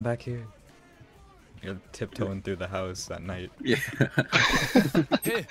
Back here. You're tiptoeing through the house at night. Yeah.